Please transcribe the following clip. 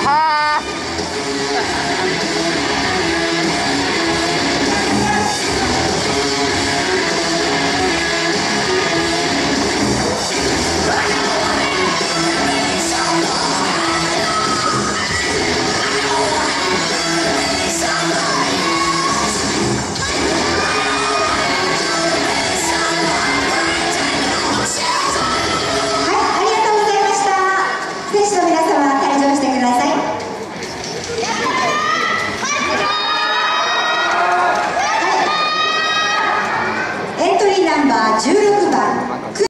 Aha! ナー10